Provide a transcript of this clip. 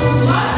What?